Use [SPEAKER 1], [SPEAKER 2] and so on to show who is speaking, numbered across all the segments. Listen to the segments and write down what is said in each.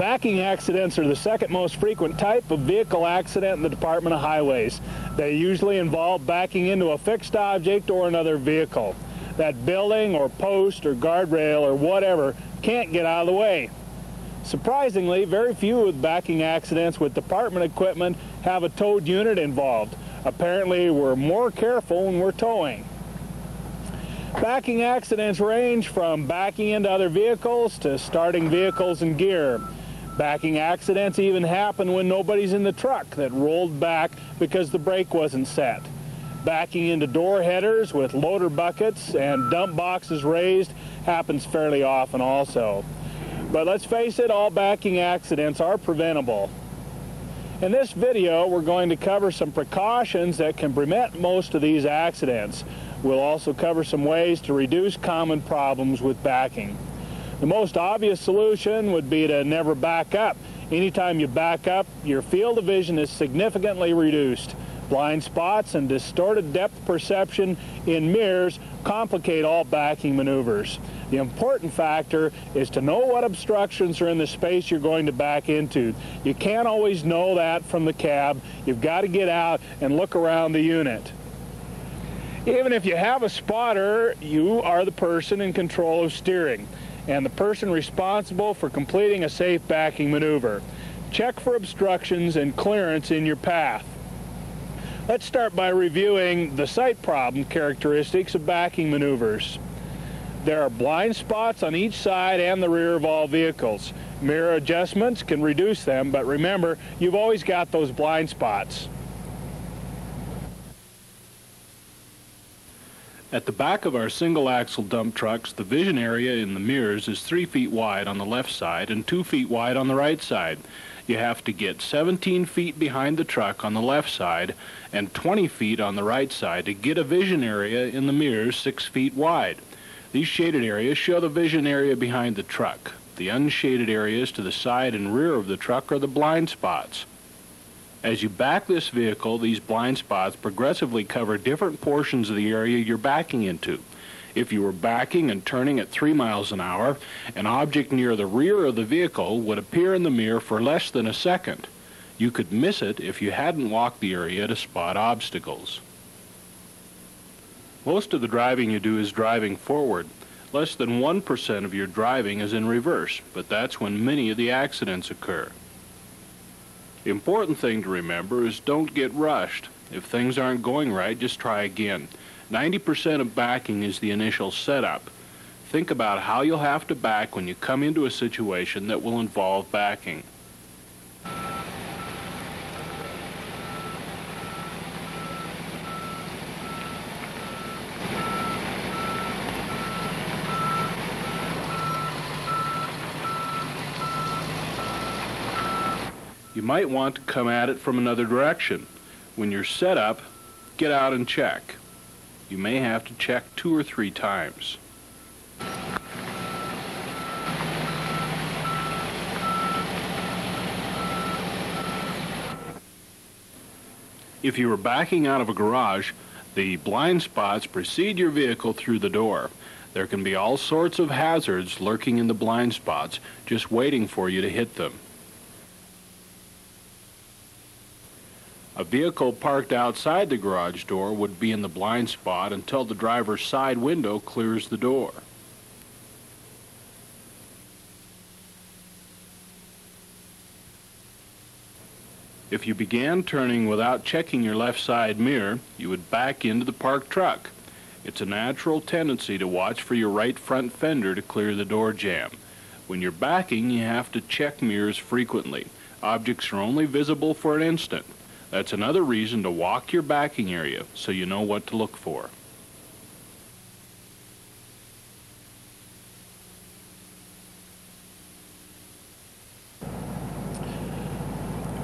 [SPEAKER 1] Backing accidents are the second most frequent type of vehicle accident in the Department of Highways. They usually involve backing into a fixed object or another vehicle. That building or post or guardrail or whatever can't get out of the way. Surprisingly, very few of backing accidents with department equipment have a towed unit involved. Apparently, we're more careful when we're towing. Backing accidents range from backing into other vehicles to starting vehicles in gear. Backing accidents even happen when nobody's in the truck that rolled back because the brake wasn't set. Backing into door headers with loader buckets and dump boxes raised happens fairly often also. But let's face it, all backing accidents are preventable. In this video, we're going to cover some precautions that can prevent most of these accidents. We'll also cover some ways to reduce common problems with backing. The most obvious solution would be to never back up. Anytime you back up, your field of vision is significantly reduced. Blind spots and distorted depth perception in mirrors complicate all backing maneuvers. The important factor is to know what obstructions are in the space you're going to back into. You can't always know that from the cab. You've got to get out and look around the unit. Even if you have a spotter, you are the person in control of steering and the person responsible for completing a safe backing maneuver. Check for obstructions and clearance in your path. Let's start by reviewing the sight problem characteristics of backing maneuvers. There are blind spots on each side and the rear of all vehicles. Mirror adjustments can reduce them, but remember, you've always got those blind spots. At the back of our single-axle dump trucks, the vision area in the mirrors is 3 feet wide on the left side and 2 feet wide on the right side. You have to get 17 feet behind the truck on the left side and 20 feet on the right side to get a vision area in the mirrors 6 feet wide. These shaded areas show the vision area behind the truck. The unshaded areas to the side and rear of the truck are the blind spots. As you back this vehicle, these blind spots progressively cover different portions of the area you're backing into. If you were backing and turning at 3 miles an hour, an object near the rear of the vehicle would appear in the mirror for less than a second. You could miss it if you hadn't walked the area to spot obstacles. Most of the driving you do is driving forward. Less than 1% of your driving is in reverse, but that's when many of the accidents occur. The important thing to remember is don't get rushed. If things aren't going right, just try again. 90% of backing is the initial setup. Think about how you'll have to back when you come into a situation that will involve backing. You might want to come at it from another direction. When you're set up, get out and check. You may have to check two or three times. If you are backing out of a garage, the blind spots precede your vehicle through the door. There can be all sorts of hazards lurking in the blind spots, just waiting for you to hit them. A vehicle parked outside the garage door would be in the blind spot until the driver's side window clears the door. If you began turning without checking your left side mirror, you would back into the parked truck. It's a natural tendency to watch for your right front fender to clear the door jamb. When you're backing, you have to check mirrors frequently. Objects are only visible for an instant. That's another reason to walk your backing area so you know what to look for.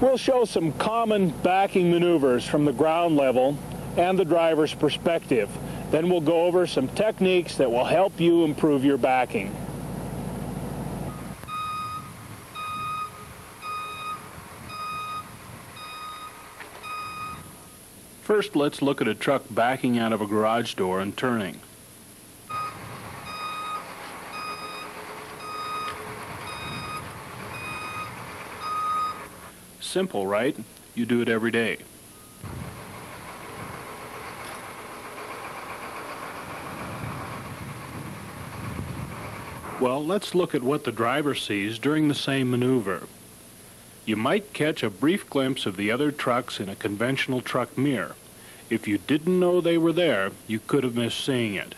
[SPEAKER 1] We'll show some common backing maneuvers from the ground level and the driver's perspective. Then we'll go over some techniques that will help you improve your backing. First, let's look at a truck backing out of a garage door and turning. Simple, right? You do it every day. Well, let's look at what the driver sees during the same maneuver. You might catch a brief glimpse of the other trucks in a conventional truck mirror. If you didn't know they were there, you could have missed seeing it.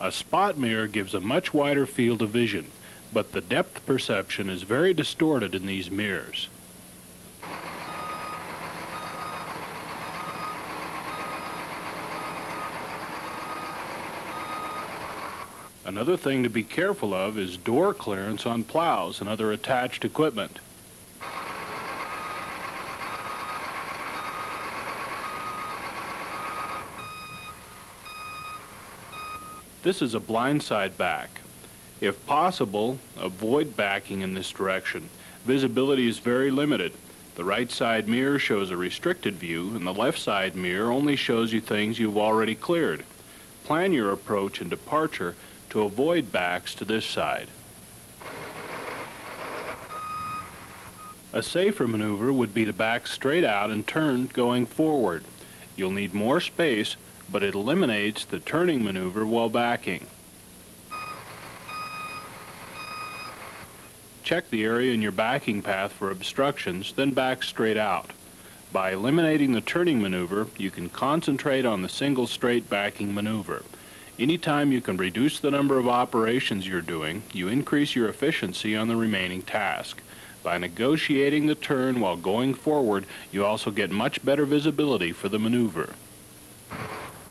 [SPEAKER 1] A spot mirror gives a much wider field of vision, but the depth perception is very distorted in these mirrors. Another thing to be careful of is door clearance on plows and other attached equipment. This is a blindside back. If possible, avoid backing in this direction. Visibility is very limited. The right side mirror shows a restricted view, and the left side mirror only shows you things you've already cleared. Plan your approach and departure to avoid backs to this side. A safer maneuver would be to back straight out and turn going forward. You'll need more space but it eliminates the turning maneuver while backing. Check the area in your backing path for obstructions, then back straight out. By eliminating the turning maneuver, you can concentrate on the single straight backing maneuver. Anytime you can reduce the number of operations you're doing, you increase your efficiency on the remaining task. By negotiating the turn while going forward, you also get much better visibility for the maneuver.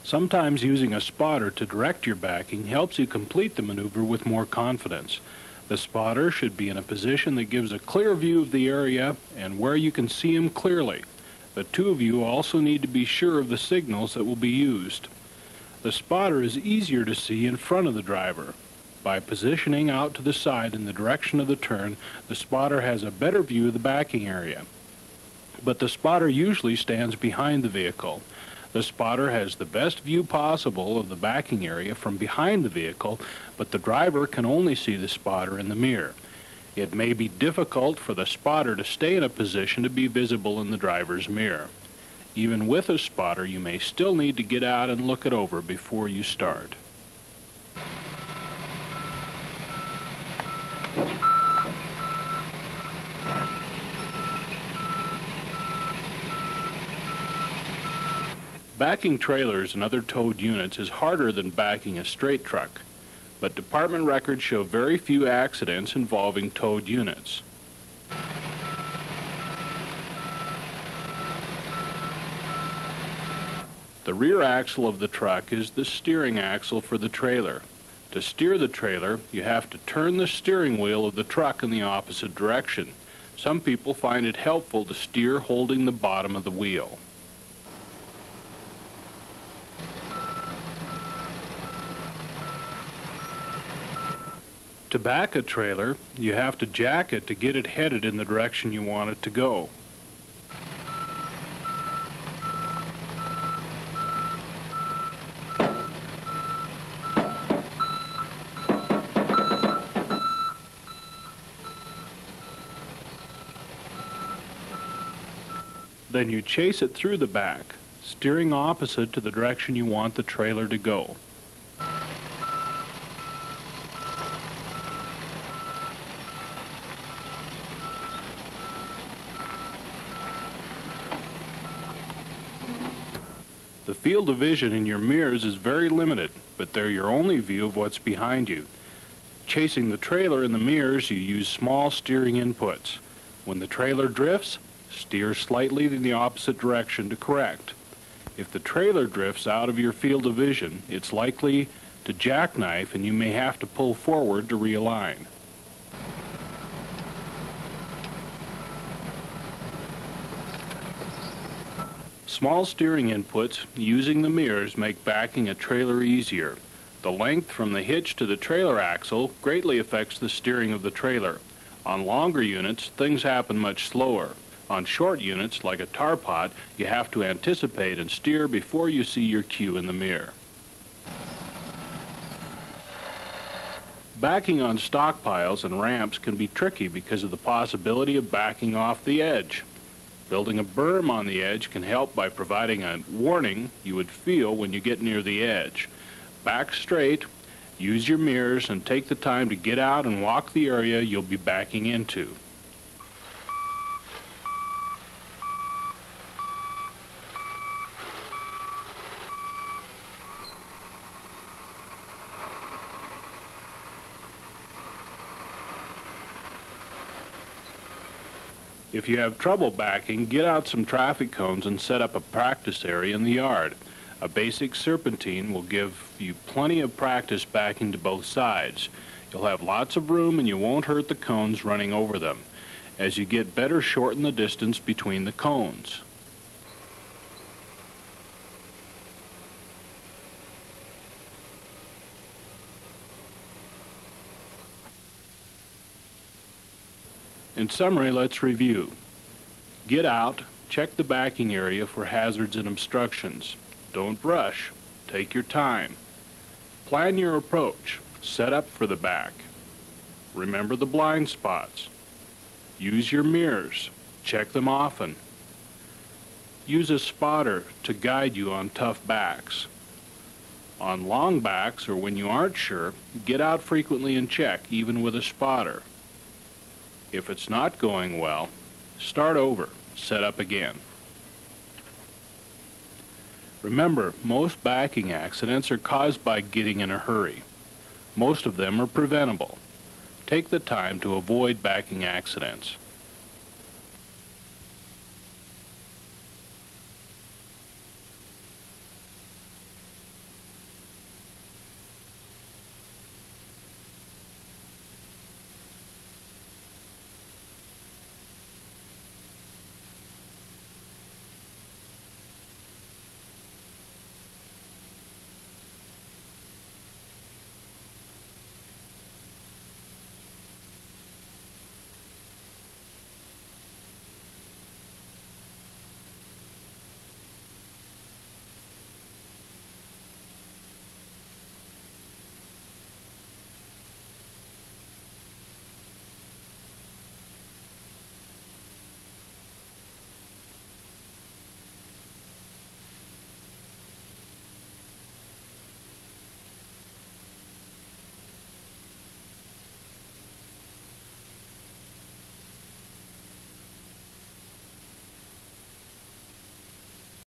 [SPEAKER 1] Sometimes using a spotter to direct your backing helps you complete the maneuver with more confidence. The spotter should be in a position that gives a clear view of the area and where you can see him clearly. The two of you also need to be sure of the signals that will be used. The spotter is easier to see in front of the driver. By positioning out to the side in the direction of the turn, the spotter has a better view of the backing area. But the spotter usually stands behind the vehicle. The spotter has the best view possible of the backing area from behind the vehicle, but the driver can only see the spotter in the mirror. It may be difficult for the spotter to stay in a position to be visible in the driver's mirror. Even with a spotter, you may still need to get out and look it over before you start. Backing trailers and other towed units is harder than backing a straight truck, but department records show very few accidents involving towed units. The rear axle of the truck is the steering axle for the trailer. To steer the trailer, you have to turn the steering wheel of the truck in the opposite direction. Some people find it helpful to steer holding the bottom of the wheel. To back a trailer, you have to jack it to get it headed in the direction you want it to go. Then you chase it through the back, steering opposite to the direction you want the trailer to go. The field of vision in your mirrors is very limited, but they're your only view of what's behind you. Chasing the trailer in the mirrors, you use small steering inputs. When the trailer drifts, steer slightly in the opposite direction to correct. If the trailer drifts out of your field of vision, it's likely to jackknife and you may have to pull forward to realign. Small steering inputs using the mirrors make backing a trailer easier. The length from the hitch to the trailer axle greatly affects the steering of the trailer. On longer units, things happen much slower. On short units, like a tar pot, you have to anticipate and steer before you see your cue in the mirror. Backing on stockpiles and ramps can be tricky because of the possibility of backing off the edge. Building a berm on the edge can help by providing a warning you would feel when you get near the edge. Back straight, use your mirrors, and take the time to get out and walk the area you'll be backing into. If you have trouble backing, get out some traffic cones and set up a practice area in the yard. A basic serpentine will give you plenty of practice backing to both sides. You'll have lots of room and you won't hurt the cones running over them. As you get better, shorten the distance between the cones. In summary, let's review. Get out, check the backing area for hazards and obstructions. Don't rush. Take your time. Plan your approach. Set up for the back. Remember the blind spots. Use your mirrors. Check them often. Use a spotter to guide you on tough backs. On long backs, or when you aren't sure, get out frequently and check, even with a spotter. If it's not going well, start over, set up again. Remember, most backing accidents are caused by getting in a hurry. Most of them are preventable. Take the time to avoid backing accidents.